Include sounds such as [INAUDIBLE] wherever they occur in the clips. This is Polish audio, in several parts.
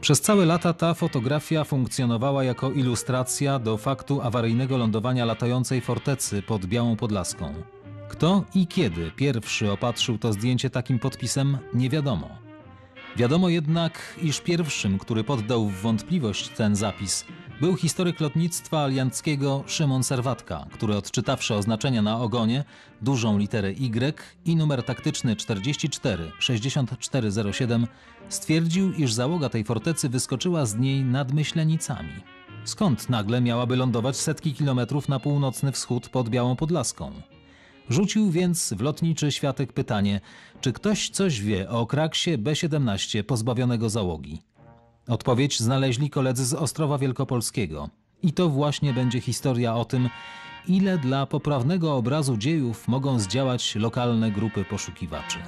Przez całe lata ta fotografia funkcjonowała jako ilustracja do faktu awaryjnego lądowania latającej fortecy pod Białą Podlaską. Kto i kiedy pierwszy opatrzył to zdjęcie takim podpisem, nie wiadomo. Wiadomo jednak, iż pierwszym, który poddał w wątpliwość ten zapis, był historyk lotnictwa alianckiego Szymon Serwatka, który odczytawszy oznaczenia na ogonie, dużą literę Y i numer taktyczny 44 6407, stwierdził, iż załoga tej fortecy wyskoczyła z niej nad Myślenicami. Skąd nagle miałaby lądować setki kilometrów na północny wschód pod Białą Podlaską? Rzucił więc w lotniczy światek pytanie, czy ktoś coś wie o kraksie B-17 pozbawionego załogi. Odpowiedź znaleźli koledzy z Ostrowa Wielkopolskiego. I to właśnie będzie historia o tym, ile dla poprawnego obrazu dziejów mogą zdziałać lokalne grupy poszukiwaczy.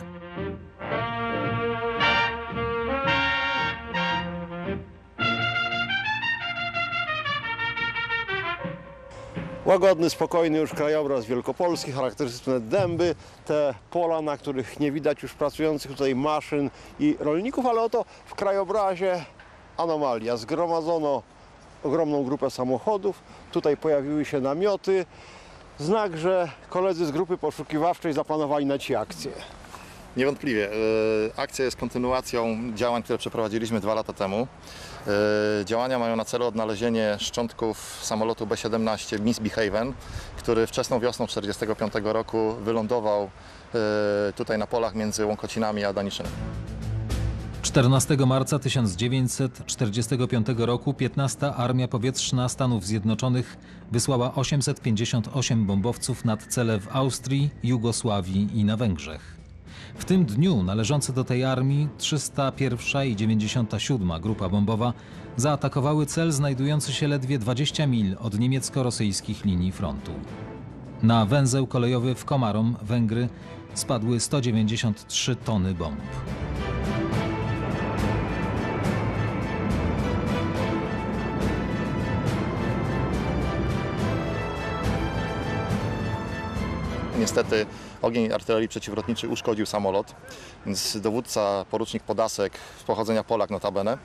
Łagodny, spokojny już krajobraz wielkopolski, charakterystyczne dęby, te pola, na których nie widać już pracujących tutaj maszyn i rolników, ale oto w krajobrazie anomalia. Zgromadzono ogromną grupę samochodów, tutaj pojawiły się namioty, znak, że koledzy z grupy poszukiwawczej zaplanowali na ci akcję. Niewątpliwie. e, Akcja jest kontynuacją działań, które przeprowadziliśmy dwa lata temu. E, Działania mają na celu odnalezienie szczątków samolotu B-17 Misbehaven, który wczesną wiosną 1945 roku wylądował e, tutaj na polach między Łąkocinami a Daniszynem. 14 marca 1945 roku 15 Armia Powietrzna Stanów Zjednoczonych wysłała 858 bombowców nad cele w Austrii, Jugosławii i na Węgrzech. W tym dniu należące do tej armii 301 i 97 grupa bombowa zaatakowały cel znajdujący się ledwie 20 mil od niemiecko-rosyjskich linii frontu. Na węzeł kolejowy w Komarom, Węgry, spadły 193 tony bomb. Niestety ogień artylerii przeciwlotniczej uszkodził samolot, więc dowódca, porucznik Podasek, z pochodzenia Polak notabene,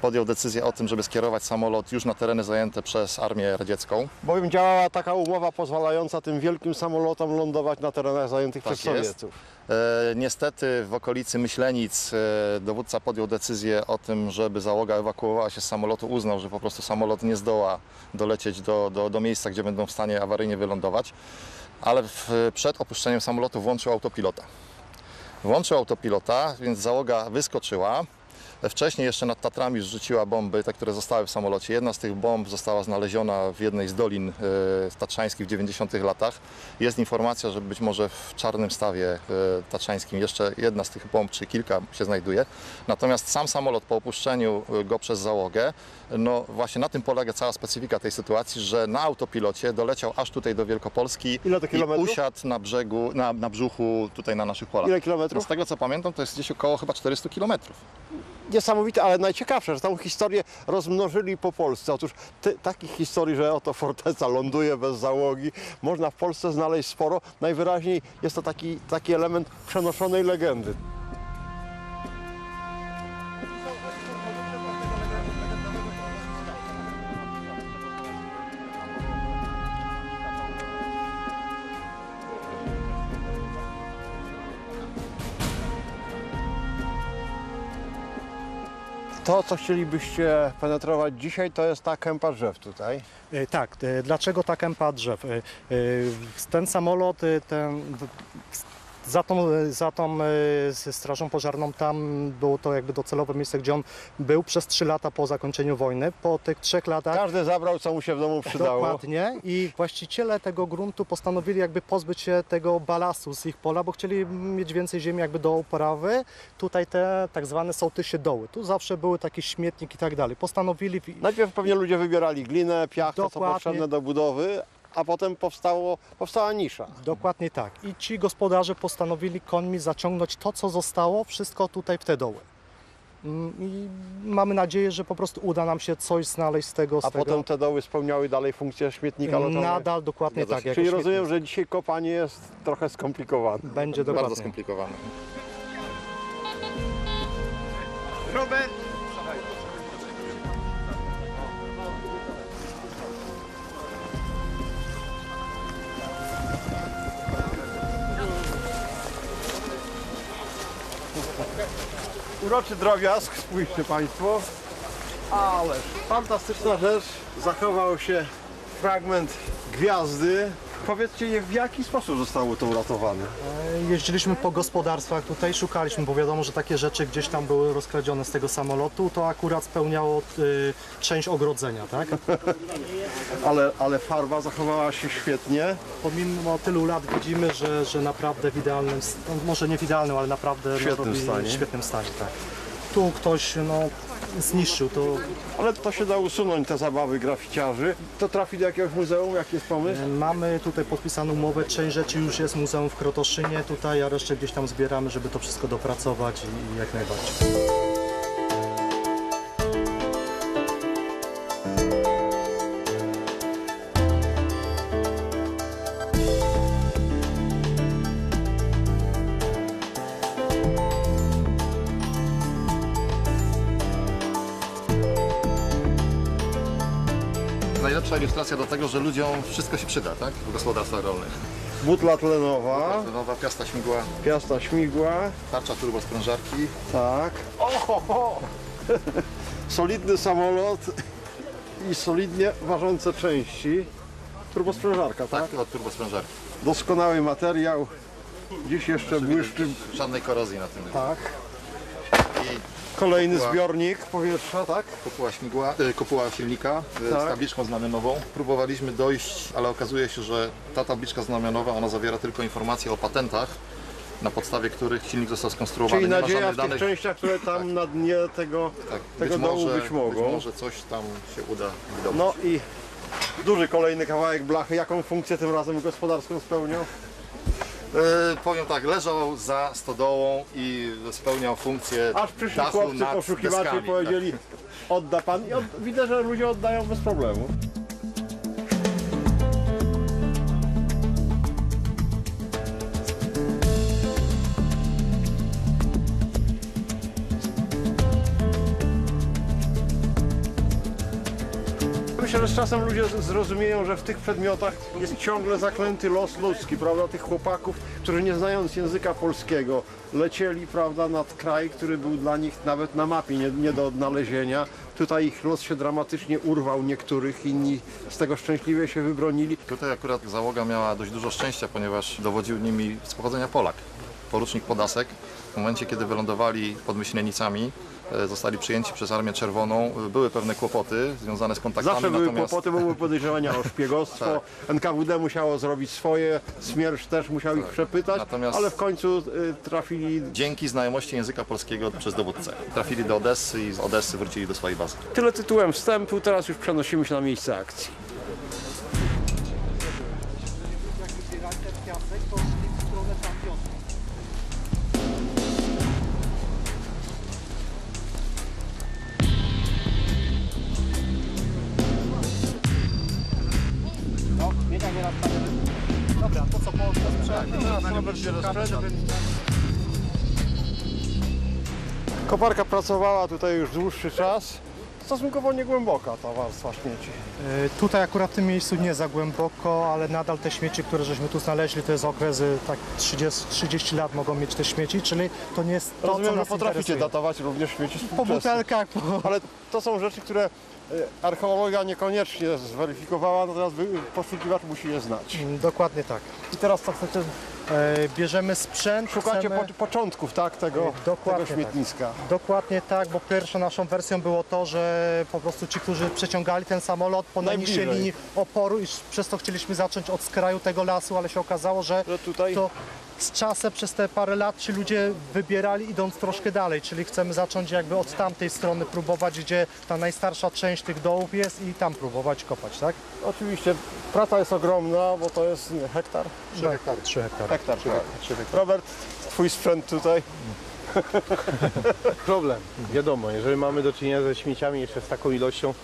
podjął decyzję o tym, żeby skierować samolot już na tereny zajęte przez Armię Radziecką. Bowiem działała taka umowa pozwalająca tym wielkim samolotom lądować na terenach zajętych Tak przez jest. Sowietów. E, niestety w okolicy Myślenic e, dowódca podjął decyzję o tym, żeby załoga ewakuowała się z samolotu. Uznał, że po prostu samolot nie zdoła dolecieć do, do, do miejsca, gdzie będą w stanie awaryjnie wylądować. Ale w, przed opuszczeniem samolotu włączył autopilota. Włączył autopilota, więc załoga wyskoczyła. Wcześniej jeszcze nad Tatrami rzuciła bomby, te, które zostały w samolocie. Jedna z tych bomb została znaleziona w jednej z dolin e, tatrzańskich w 90 latach. Jest informacja, że być może w Czarnym Stawie e, tatrzańskim jeszcze jedna z tych bomb, czy kilka się znajduje. Natomiast sam samolot po opuszczeniu e, go przez załogę, no właśnie na tym polega cała specyfika tej sytuacji, że na autopilocie doleciał aż tutaj do Wielkopolski Ile to i usiadł na brzegu, na, na brzuchu tutaj na naszych polach. Ile kilometrów? Z tego co pamiętam, to jest gdzieś około chyba 400 kilometrów. Niesamowite, ale najciekawsze, że tą historię rozmnożyli po Polsce. Otóż takich historii, że oto forteca ląduje bez załogi, można w Polsce znaleźć sporo. Najwyraźniej jest to taki, taki element przenoszonej legendy. To, co chcielibyście penetrować dzisiaj, to jest ta kępa drzew tutaj. E, Tak, e, dlaczego ta kępa drzew? E, Ten samolot, ten, za tą, za tą e, strażą pożarną tam było to jakby docelowe miejsce, gdzie on był przez trzy lata po zakończeniu wojny. Po tych trzech latach Każdy zabrał, co mu się w domu przydało. Dokładnie. I właściciele tego gruntu postanowili jakby pozbyć się tego balastu z ich pola, bo chcieli mieć więcej ziemi jakby do uprawy. Tutaj te tak zwane sołtysie doły. Tu zawsze były takie śmietniki i tak dalej. Postanowili... Najpierw pewnie ludzie wybierali glinę, piach, to co potrzebne do budowy, a potem powstało, powstała nisza. Dokładnie tak. I ci gospodarze postanowili końmi zaciągnąć to, co zostało, wszystko tutaj w te doły. Mm, I mamy nadzieję, że po prostu uda nam się coś znaleźć z tego. Z A tego. potem te doły spełniały dalej funkcję śmietnika lotowego. Nadal dokładnie Zgadza tak. Czyli śmietnik. rozumiem, że dzisiaj kopanie jest trochę skomplikowane. Będzie Bardzo dokładnie. skomplikowane. Robert! Uroczy drobiazg, spójrzcie Państwo. Ależ fantastyczna rzecz. Zachował się fragment gwiazdy. Powiedzcie, w jaki sposób zostało to uratowane? E, Jeździliśmy po gospodarstwach tutaj, szukaliśmy, bo wiadomo, że takie rzeczy gdzieś tam były rozkradzione z tego samolotu. To akurat spełniało y, część ogrodzenia, tak? [LAUGHS] Ale, ale farba zachowała się świetnie. Pomimo tylu lat widzimy, że, że naprawdę w idealnym, no, może nie w idealnym, ale naprawdę W świetnym no, robi- stanie. w świetnym stanie, tak. Tu ktoś no, zniszczył, to Ale to się da usunąć, te zabawy graficiarzy. To trafi do jakiegoś muzeum? Jaki jest pomysł? e, mamy tutaj podpisaną umowę, część rzeczy już jest muzeum w Krotoszynie tutaj, a resztę gdzieś tam zbieramy, żeby to wszystko dopracować i jak najbardziej. Do tego, że ludziom wszystko się przyda, tak? W gospodarstwach rolnych. Butla tlenowa, Nowa piasta śmigła, piasta śmigła, tarcza turbosprężarki. tak. Ohoho! [LAUGHS] Solidny samolot i solidnie ważące części. Turbosprężarka, tak? Tak, od turbosprężarki. Doskonały materiał. Dziś jeszcze błyszczy. Żadnej korozji na tym. Tak. I Kolejny Kopuła. zbiornik powietrza, tak? kopuła śmigła, y, kopuła silnika Tak. z tabliczką znamionową. Próbowaliśmy dojść, ale okazuje się, że ta tabliczka znamionowa, ona zawiera tylko informacje o patentach, na podstawie których silnik został skonstruowany. Czyli nadzieja w tych danych. częściach, które tam na dnie tego, Tak, tego być dołu może, być mogą. Być może coś tam się uda wydobyć. No i duży kolejny kawałek blachy. Jaką funkcję tym razem gospodarską spełniał? E, powiem tak, leżał za stodołą i spełniał funkcję Aż przyszli dachu chłopcy nad poszukiwacze i deskami, powiedzieli odda pan i od, widzę, że ludzie oddają bez problemu. Myślę, że z czasem ludzie zrozumieją, że w tych przedmiotach jest ciągle zaklęty los ludzki, prawda? Tych chłopaków, którzy nie znając języka polskiego lecieli, prawda, nad kraj, który był dla nich nawet na mapie nie, nie do odnalezienia. Tutaj ich los się dramatycznie urwał niektórych, inni z tego szczęśliwie się wybronili. Tutaj akurat załoga miała dość dużo szczęścia, ponieważ dowodził nimi z pochodzenia Polak. Porucznik Podasek. W momencie, kiedy wylądowali pod Myślenicami, zostali przyjęci przez Armię Czerwoną, e, były pewne kłopoty związane z kontaktami, Zawsze były natomiast kłopoty, bo były podejrzewania o szpiegostwo. [LAUGHS] NKWD musiało zrobić swoje, Smiersz też musiał ich przepytać, Natomiast- ale w końcu y, trafili dzięki znajomości języka polskiego przez dowódcę trafili do Odessy i z Odessy wrócili do swojej bazy. Tyle tytułem wstępu, teraz już przenosimy się na miejsce akcji. Dobra, to co po sprzęt? Koparka pracowała tutaj już dłuższy czas. Stosunkowo niegłęboka ta warstwa śmieci. E, Tutaj akurat w tym miejscu nie za głęboko, ale nadal te śmieci, które żeśmy tu znaleźli, to jest okres y, tak 30, 30 lat mogą mieć te śmieci, czyli to nie jest to, Rozumiem, co że nas potraficie interesuje. datować również śmieci Po butelkach, po... Ale to są rzeczy, które archeologia niekoniecznie zweryfikowała, natomiast poszukiwacz musi je znać. Mm, Dokładnie tak. I teraz co chcecie? E, bierzemy sprzęt, Szukacie chcemy... po, początków tak, tego, Dokładnie tego śmietniska. Dokładnie tak, bo pierwszą naszą wersją było to, że po prostu ci, którzy przeciągali ten samolot po najniższej Najbliżej. linii oporu i przez to chcieliśmy zacząć od skraju tego lasu, ale się okazało, że Że tutaj to z czasem przez te parę lat ci ludzie wybierali idąc troszkę dalej, czyli chcemy zacząć jakby od tamtej strony próbować, gdzie ta najstarsza część tych dołów jest i tam próbować kopać, tak? oczywiście praca jest ogromna, bo to jest nie, hektar. 3 hektary. 3 hektary. Hektar. Robert, twój sprzęt tutaj. [LAUGHS] problem. Wiadomo, jeżeli mamy do czynienia ze śmieciami jeszcze z taką ilością,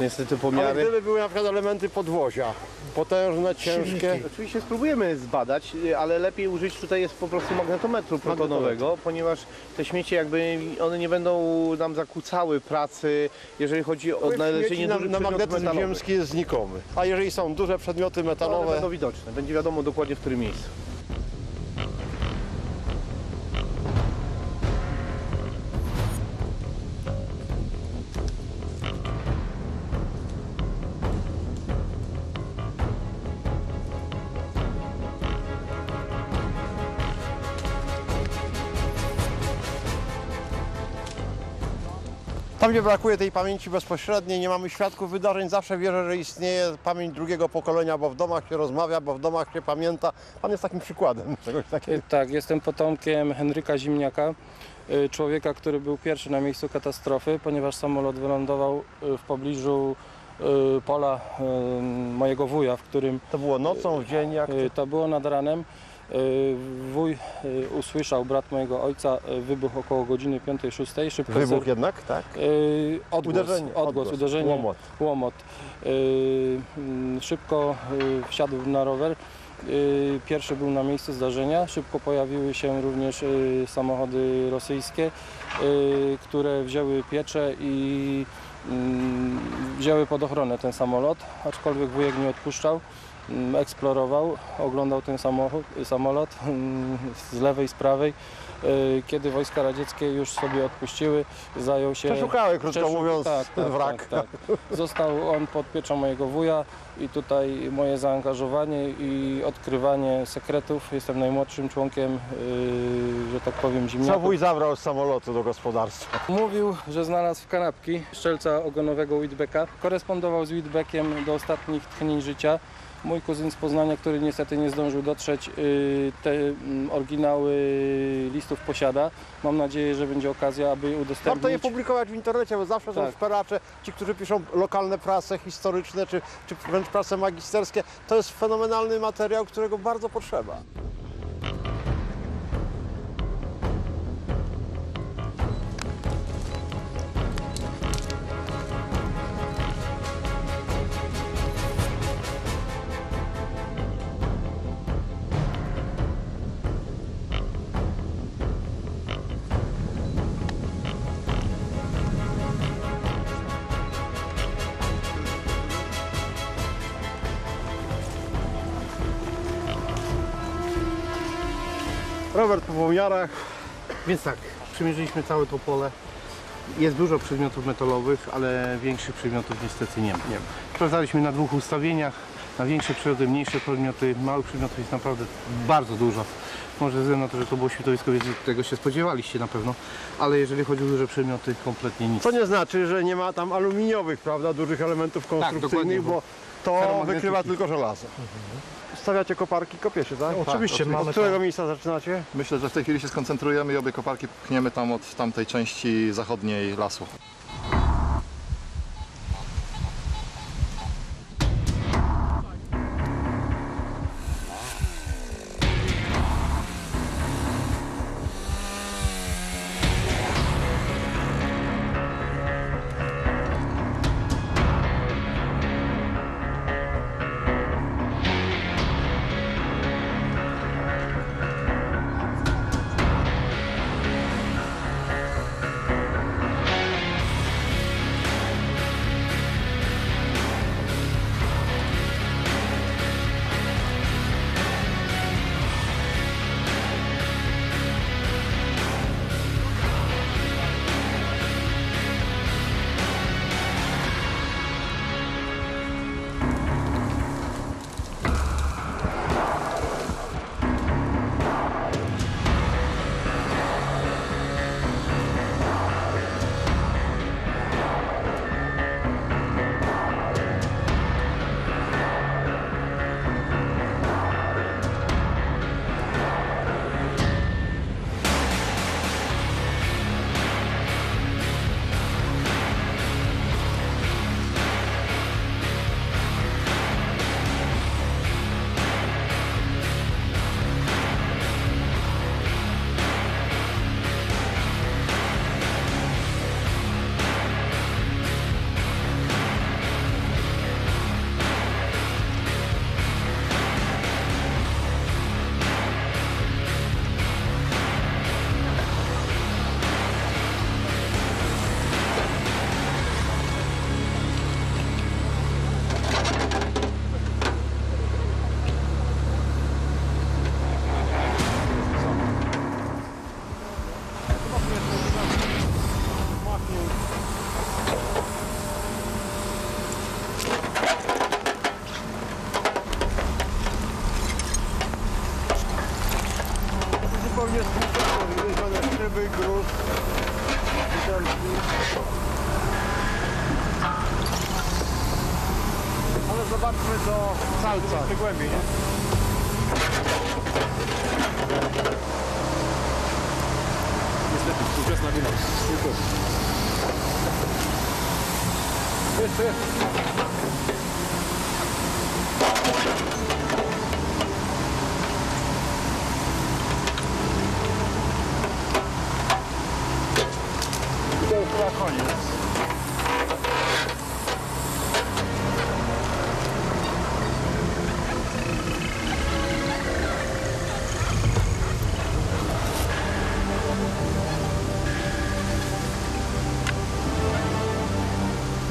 niestety Ale pomiary. gdyby były na przykład elementy podwozia, potężne, ciężkie. Oczywiście spróbujemy zbadać, ale lepiej użyć tutaj jest po prostu magnetometru protonowego, ponieważ te śmiecie jakby one nie będą nam zakłócały pracy, jeżeli chodzi o odnalezienie Śmieci na, dużych na przedmiotów magnetyzm metalowych. ziemski jest znikomy. A jeżeli są duże przedmioty One metalowe, będą widoczne, będzie wiadomo dokładnie w którym miejscu. Tam, gdzie brakuje tej pamięci bezpośredniej, nie mamy świadków wydarzeń, zawsze wierzę, że istnieje pamięć drugiego pokolenia, bo w domach się rozmawia, bo w domach się pamięta. Pan jest takim przykładem [LAUGHS] czegoś takiego. Y, Tak, jestem potomkiem Henryka Zimniaka, y, człowieka, który był pierwszy na miejscu katastrofy, ponieważ samolot wylądował y, w pobliżu pola mojego wuja, w którym To było nocą, w dzień, jak y, to było nad ranem. Y, Wuj y, usłyszał, brat mojego ojca, y, wybuch około godziny 5-6. Szybko wybuch jednak, tak? odgłos, Uderzenie, odgłos, uderzenie, łomot. łomot. Mm, szybko wsiadł na rower. Pierwszy był na miejscu zdarzenia. Szybko pojawiły się również samochody rosyjskie, które wzięły piecze i mm, wzięły pod ochronę ten samolot, aczkolwiek wujek nie odpuszczał. Mm, Eksplorował, oglądał ten samochód, samolot mm, z lewej, z prawej. Y, Kiedy wojska radzieckie już sobie odpuściły, zajął się Przeszukały, krótko Przeszuk- mówiąc, tak, ten tak, wrak. Tak, tak. Został on pod pieczą mojego wuja i tutaj moje zaangażowanie i odkrywanie sekretów. Jestem najmłodszym członkiem, yy, że tak powiem, Co zimniaków. wuj zabrał z samolotu do gospodarstwa? Mówił, że znalazł kanapki szczelca ogonowego Whitbecka. Korespondował z Whitbeckiem do ostatnich tchnień życia. Mój kuzyn z Poznania, który niestety nie zdążył dotrzeć, yy, te mm, oryginały listów posiada. Mam nadzieję, że będzie okazja, aby je udostępnić. Warto je publikować w internecie, bo zawsze są Tak. szperacze, ci, którzy piszą lokalne prace historyczne, czy, czy wręcz prace magisterskie. To jest fenomenalny materiał, którego bardzo potrzeba. Robert po pomiarach. Więc tak, przymierzyliśmy całe to pole. Jest dużo przedmiotów metalowych, ale większych przedmiotów niestety nie ma. Nie. Sprawdzaliśmy na dwóch ustawieniach, na większe przedmioty, mniejsze przedmioty. Małych przedmiotów jest naprawdę bardzo dużo. Może ze względu na to, że to było światowisko, więc tego się spodziewaliście na pewno. Ale jeżeli chodzi o duże przedmioty, kompletnie nic. Co nie znaczy, że nie ma tam aluminiowych, prawda, dużych elementów konstrukcyjnych, dokładnie, bo to wykrywa tylko żelazo. Stawiacie koparki, kopiecie, tak? Oczywiście Od mamy którego to. miejsca zaczynacie? Myślę, że w tej chwili się skoncentrujemy i obie koparki pchniemy tam od tamtej części zachodniej lasu.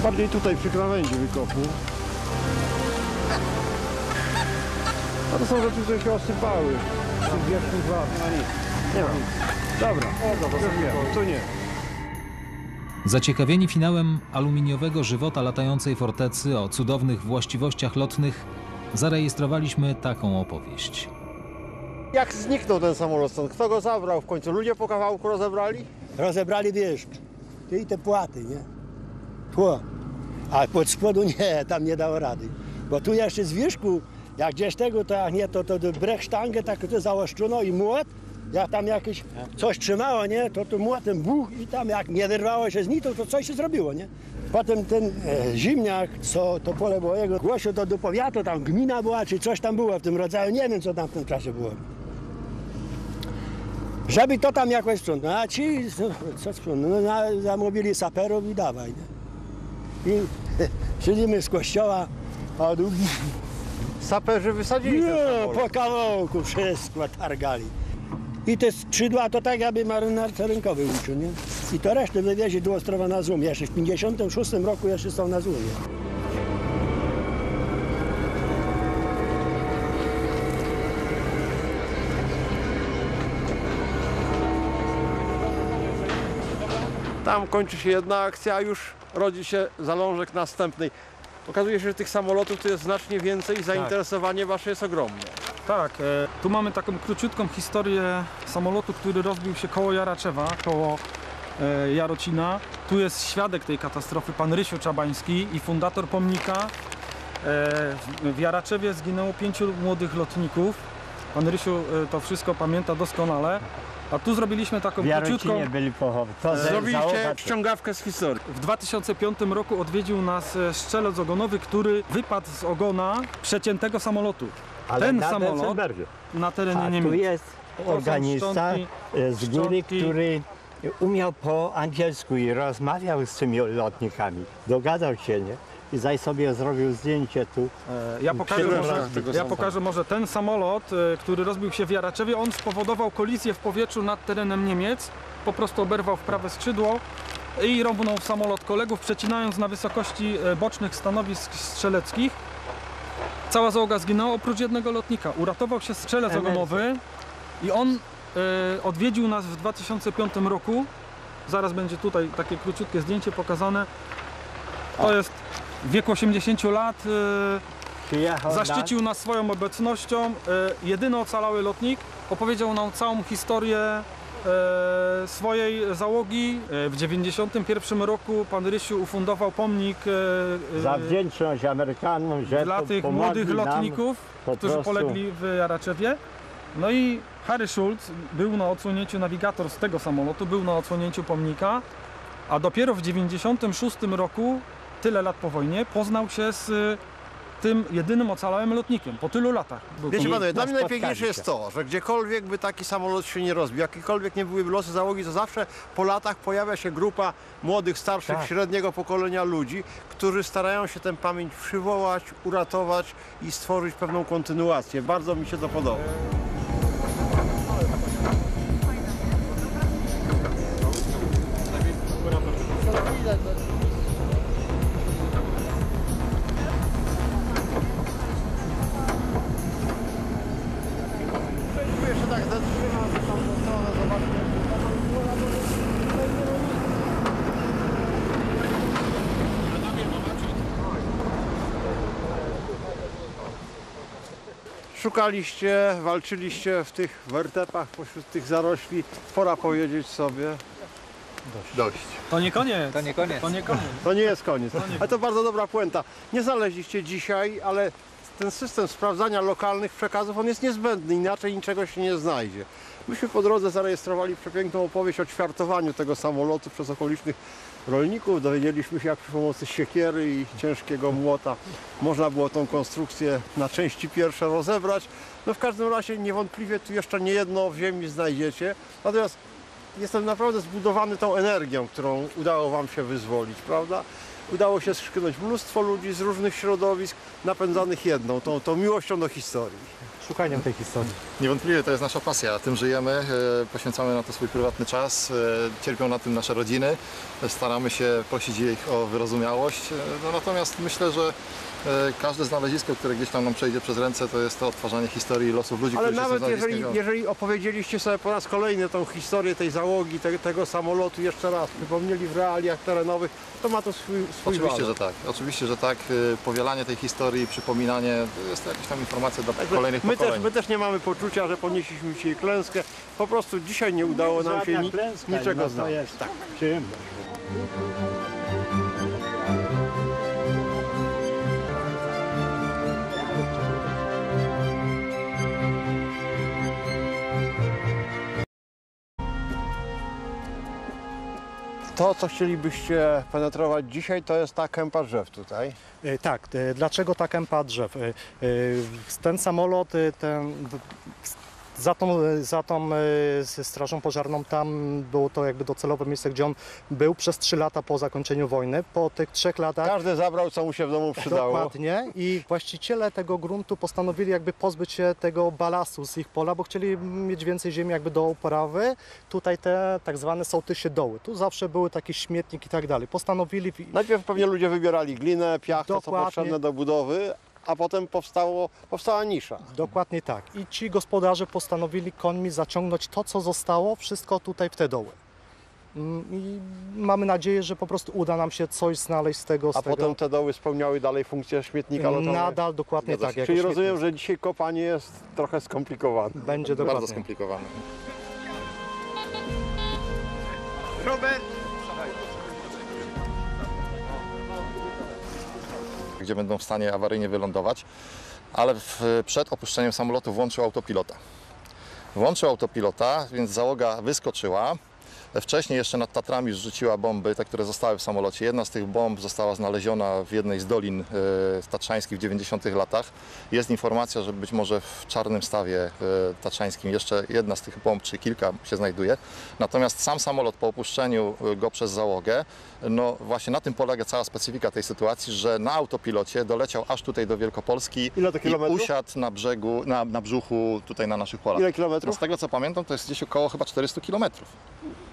Bardziej tutaj przy krawędzi wykopu. A to są rzeczy, które się osypały. Tych wierzchnych lat. No nic. Nie ma. Dobra. O, dobra, to nie. To nie. Zaciekawieni finałem aluminiowego żywota latającej fortecy o cudownych właściwościach lotnych, zarejestrowaliśmy taką opowieść. Jak zniknął ten samolot stąd? Kto go zabrał w końcu? Ludzie po kawałku rozebrali? Rozebrali wiesz, ty i te płaty, nie? Tło. A pod spodu nie, tam nie dało rady. Bo tu jeszcze z wierzchu, jak gdzieś tego, to jak nie, to, to brech sztangę tak to załoszczono i młot, jak tam jakieś coś trzymało, nie, to to młotem buch i tam jak nie wyrwało się z nitą, to coś się zrobiło, nie? Potem ten e, zimniak, co to pole było jego, głosił to do powiatu, tam gmina była, czy coś tam było w tym rodzaju, nie wiem co tam w tym czasie było. Żeby to tam jakoś sprzątnąć. A ci, co, sprzątnąć? No, zamówili saperów i dawaj. Nie? I [LAUGHS] siedzimy z kościoła, a tu Saperzy wysadzili samolot. po kawałku wszystko targali. I te skrzydła to tak, jakby marynarce rynkowy uczył, nie? I to resztę wywieźli do Ostrowa na Złom. Jeszcze w 56 roku jeszcze są na Złomie. Tam kończy się jedna akcja, a już rodzi się zalążek następnej. Okazuje się, że tych samolotów tu jest znacznie więcej i zainteresowanie wasze jest ogromne. Tak, e, tu mamy taką króciutką historię samolotu, który rozbił się koło Jaraczewa, koło e, Jarocina. Tu jest świadek tej katastrofy, pan Rysiu Czabański i fundator pomnika. E, w Jaraczewie zginęło pięciu młodych lotników. Pan Rysiu e, to wszystko pamięta doskonale. A tu zrobiliśmy taką W króciutką... Byli za- Zrobiliście ściągawkę z historii. W 2005 roku odwiedził nas e, strzelec ogonowy, który wypadł z ogona przeciętego samolotu. ale ten na samolot na terenie A tu Niemiec. jest są organista e, z góry, który umiał po angielsku i rozmawiał z tymi lotnikami. Dogadał się, nie? I zaś sobie zrobił zdjęcie tu. E, Ja pokażę, może, tego ja pokażę może ten samolot, e, który rozbił się w Jaraczewie. On spowodował kolizję w powietrzu nad terenem Niemiec. Po prostu oberwał w prawe skrzydło i rąbnął w samolot kolegów, przecinając na wysokości e, bocznych stanowisk strzeleckich. Cała załoga zginęła oprócz jednego lotnika. Uratował się strzelec ogonowy i on e, odwiedził nas w 2005 roku. Zaraz będzie tutaj takie króciutkie zdjęcie pokazane. To jest w wieku 80 lat. Przyjechał Zaszczycił nas swoją obecnością. E, jedyny ocalały lotnik opowiedział nam całą historię e, swojej załogi. W 91 roku pan Rysiu ufundował pomnik za wdzięczność Amerykanom, że dla tych młodych lotników, po którzy prostu. polegli w Jaraczewie. No i Harry Schulz był na odsłonięciu, nawigator z tego samolotu, był na odsłonięciu pomnika, a dopiero w 96 roku, tyle lat po wojnie, poznał się z y, tym jedynym ocalałym lotnikiem. Po tylu latach. Był Wiecie panowie, dla mnie najpiękniejsze jest to, że gdziekolwiek by taki samolot się nie rozbił, jakiekolwiek nie byłyby losy załogi, to zawsze po latach pojawia się grupa młodych, starszych, Tak. średniego pokolenia ludzi, którzy starają się tę pamięć przywołać, uratować i stworzyć pewną kontynuację. Bardzo mi się to podoba. Szukaliście, walczyliście w tych wertepach pośród tych zarośli. Pora powiedzieć sobie. Dość. To nie koniec. To nie koniec. To nie koniec. To nie jest koniec. Ale to bardzo dobra puenta. Nie znaleźliście dzisiaj, ale ten system sprawdzania lokalnych przekazów, on jest niezbędny, inaczej niczego się nie znajdzie. Myśmy po drodze zarejestrowali przepiękną opowieść o ćwiartowaniu tego samolotu przez okolicznych rolników. Dowiedzieliśmy się, jak przy pomocy siekiery i ciężkiego młota można było tą konstrukcję na części pierwsze rozebrać. No w każdym razie niewątpliwie tu jeszcze nie jedno w ziemi znajdziecie. Natomiast jestem naprawdę zbudowany tą energią, którą udało Wam się wyzwolić, prawda? Udało się skrzyknąć mnóstwo ludzi z różnych środowisk, napędzanych jedną, tą, tą miłością do historii. Szukaniem tej historii. Niewątpliwie to jest nasza pasja, tym żyjemy, e, poświęcamy na to swój prywatny czas, e, cierpią na tym nasze rodziny, staramy się prosić ich o wyrozumiałość, E, no, natomiast myślę, że każde znalezisko, które gdzieś tam nam przejdzie przez ręce, to jest to odtwarzanie historii losów ludzi, Ale którzy się nawet jeżeli, znaleziskiem jeżeli opowiedzieliście sobie po raz kolejny tą historię tej załogi, te, tego samolotu jeszcze raz, przypomnieli w realiach terenowych, to ma to swój, swój Oczywiście, walor. że tak. Oczywiście, że tak. E, Powielanie tej historii, przypominanie, to jest to jakaś tam informacja dla Także kolejnych my, też, pokoleń. my też nie mamy poczucia, że ponieśliśmy dzisiaj klęskę. Po prostu dzisiaj nie udało nam się ni, klęska, niczego no znaleźć. tak, przyjemność. To, co chcielibyście penetrować dzisiaj, to jest ta kępa drzew tutaj. E, Tak, e, dlaczego ta kępa drzew? E, Ten samolot, ten, za tą, za tą e, strażą pożarną tam było to jakby docelowe miejsce, gdzie on był przez trzy lata po zakończeniu wojny. Po tych trzech latach Każdy zabrał, co mu się w domu przydało. Dokładnie. I właściciele tego gruntu postanowili jakby pozbyć się tego balastu z ich pola, bo chcieli mieć więcej ziemi jakby do uprawy. Tutaj te tak zwane sołtysie doły. Tu zawsze były takie śmietnik i tak dalej. Postanowili Najpierw pewnie ludzie wybierali glinę, piach, to co potrzebne do budowy, a potem powstało, powstała nisza. Dokładnie tak. I ci gospodarze postanowili końmi zaciągnąć to, co zostało, wszystko tutaj w te doły. Mm, I mamy nadzieję, że po prostu uda nam się coś znaleźć z tego. Z A tego. potem te doły spełniały dalej funkcję śmietnika lotowego. Nadal dokładnie Zgadza tak. Czyli śmietnik. rozumiem, że dzisiaj kopanie jest trochę skomplikowane. Będzie Bardzo dokładnie. skomplikowane. Gdzie będą w stanie awaryjnie wylądować, ale w, przed opuszczeniem samolotu włączył autopilota. Włączył autopilota, więc załoga wyskoczyła. Wcześniej jeszcze nad Tatrami rzuciła bomby, te, które zostały w samolocie. Jedna z tych bomb została znaleziona w jednej z dolin e, tatrzańskich w 90 latach. Jest informacja, że być może w Czarnym Stawie e, tatrzańskim jeszcze jedna z tych bomb, czy kilka się znajduje. Natomiast sam samolot po opuszczeniu e, go przez załogę, no właśnie na tym polega cała specyfika tej sytuacji, że na autopilocie doleciał aż tutaj do Wielkopolski i usiadł na brzegu, na, na brzuchu tutaj na naszych polach. Ile No kilometrów? z tego co pamiętam, to jest gdzieś około chyba 400 kilometrów.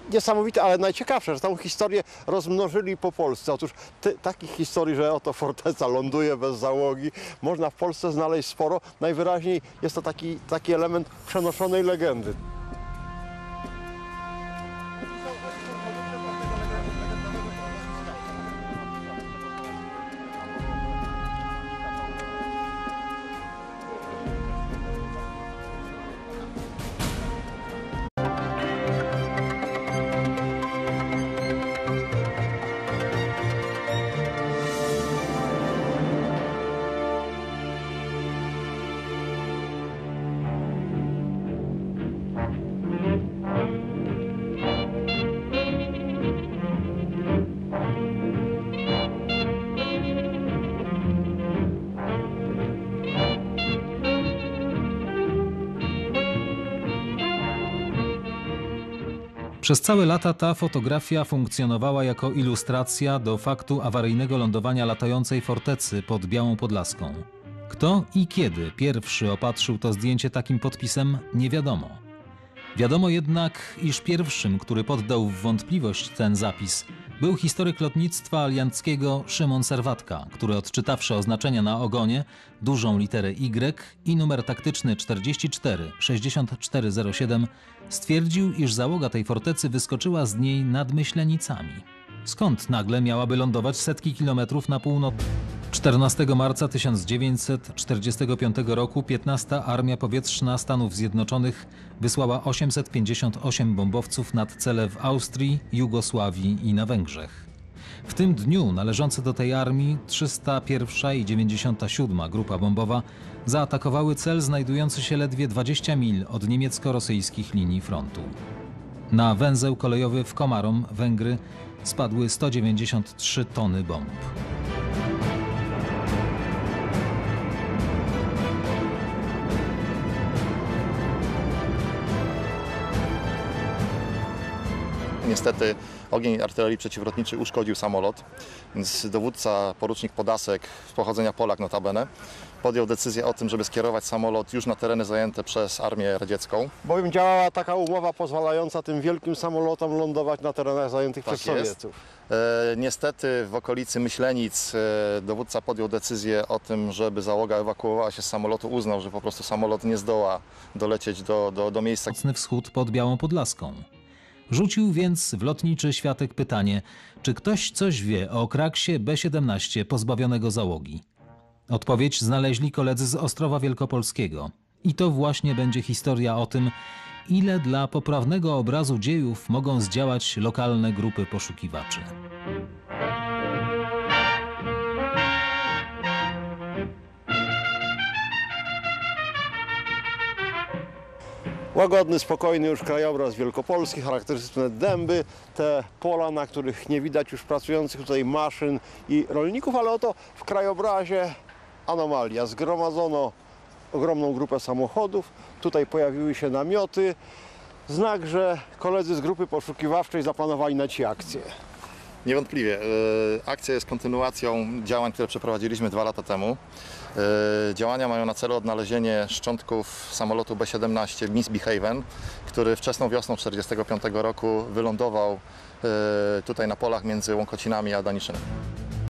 Niesamowite, ale najciekawsze, że tą historię rozmnożyli po Polsce. Otóż ty, takich historii, że oto forteca ląduje bez załogi, można w Polsce znaleźć sporo. Najwyraźniej jest to taki, taki element przenoszonej legendy. Przez całe lata ta fotografia funkcjonowała jako ilustracja do faktu awaryjnego lądowania latającej fortecy pod Białą Podlaską. Kto i kiedy pierwszy opatrzył to zdjęcie takim podpisem, nie wiadomo. Wiadomo jednak, iż pierwszym, który poddał w wątpliwość ten zapis, był historyk lotnictwa alianckiego Szymon Serwatka, który odczytawszy oznaczenia na ogonie, dużą literę Y i numer taktyczny 44 6407, stwierdził, iż załoga tej fortecy wyskoczyła z niej nad Myślenicami. Skąd nagle miałaby lądować setki kilometrów na północ? 14 marca 1945 roku 15 Armia Powietrzna Stanów Zjednoczonych wysłała 858 bombowców nad cele w Austrii, Jugosławii i na Węgrzech. W tym dniu należące do tej armii 301 i 97 Grupa Bombowa zaatakowały cel znajdujący się ledwie 20 mil od niemiecko-rosyjskich linii frontu. Na węzeł kolejowy w Komarom, Węgry, spadły 193 tony bomb. Niestety ogień artylerii przeciwlotniczej uszkodził samolot, więc dowódca, porucznik Podasek, z pochodzenia Polak notabene, podjął decyzję o tym, żeby skierować samolot już na tereny zajęte przez armię radziecką. Bowiem działała taka umowa pozwalająca tym wielkim samolotom lądować na terenach zajętych Tak przez jest. Sowietów. E, niestety w okolicy Myślenic e, dowódca podjął decyzję o tym, żeby załoga ewakuowała się z samolotu. Uznał, że po prostu samolot nie zdoła dolecieć do, do, do miejsca, Mocny wschód pod Białą Podlaską. Rzucił więc w lotniczy światek pytanie, czy ktoś coś wie o kraksie B-17 pozbawionego załogi. Odpowiedź znaleźli koledzy z Ostrowa Wielkopolskiego. I to właśnie będzie historia o tym, ile dla poprawnego obrazu dziejów mogą zdziałać lokalne grupy poszukiwaczy. Łagodny, spokojny już krajobraz Wielkopolski, charakterystyczne dęby, te pola, na których nie widać już pracujących tutaj maszyn i rolników, ale oto w krajobrazie anomalia. Zgromadzono ogromną grupę samochodów, tutaj pojawiły się namioty, znak, że koledzy z grupy poszukiwawczej zaplanowali na ci akcję. Niewątpliwie. e, Akcja jest kontynuacją działań, które przeprowadziliśmy dwa lata temu. E, Działania mają na celu odnalezienie szczątków samolotu B-17 Misbehaven, który wczesną wiosną 1945 roku wylądował e, tutaj na polach między Łąkocinami a Daniszynem.